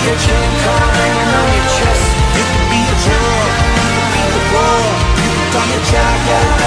You can be you be the You yeah